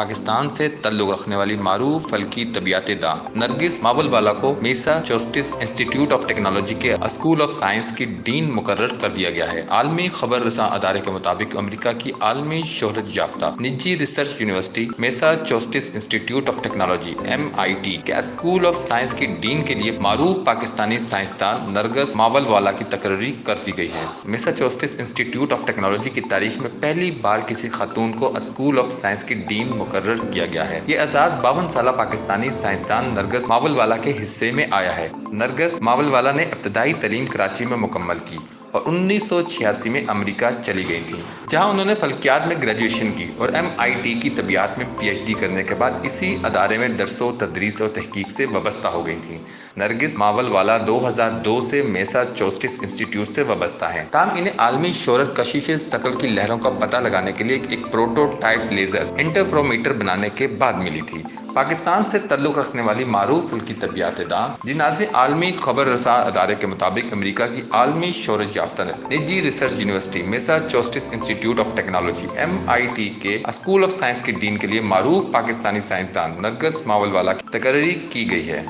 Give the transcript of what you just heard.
पाकिस्तान से तल्लुक रखने वाली मारूफ फल्की तबियात दां। नरगिस मावलवाला को Massachusetts Institute of Technology के स्कूल ऑफ़ साइंस की डीन मुकर कर दिया गया है। आलमी खबर रसा अदारे के मुताबिक अमरीका की आलमी शोहरत याफ्ता, निजी research university Massachusetts Institute of Technology, M I T, के स्कूल ऑफ़ साइंस की डीन के लिए मारूफ पाकिस्तानी साइंसदान नरगस मावलवाला की तकर्री कर दी गई है। Massachusetts Institute of Technology की तारीख में पहली बार किसी खातून को स्कूल ऑफ़ साइंस की डीन मुकर किया गया है। ये एजाज बावन साल पाकिस्तानी साइंसदान नरगस मावल वाला के हिस्से में आया है। नरगस मावल वाला ने इब्तदाई तलीम कराची में मुकम्मल की। और 1986 में अमेरिका चली गई थी, जहाँ उन्होंने फल्कियात में ग्रेजुएशन की और एमआईटी की तबियात में पीएचडी करने के बाद इसी अदारे में दरसो तदरीस और तहकीक से वाबस्ता हो गई थी। नरगिस मावल वाला 2002 से मेसा चोस्टिस इंस्टीट्यूट से वाबस्ता है। ताम इन्हें आलमी शोरत कशिश शकल की लहरों का पता लगाने के लिए एक प्रोटोटाइप लेजर इंटरफ्रोमीटर बनाने के बाद मिली थी। पाकिस्तान से तल्लुक़ रखने वाली मारूफ उनकी तबियात दाम जिनाज आलमी खबर रसा अदारे के मुताबिक अमरीका की आलमी शोरत याफ्ता निजी research university Massachusetts Institute of Technology, M I T के स्कूल ऑफ़ साइंस के डीन के लिए मारूफ पाकिस्तानी साइंसदान नरगस मावलवाला की तकर्री की गई है।